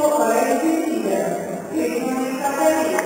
tempo avrei sentito, che non mi sapeva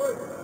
Oy.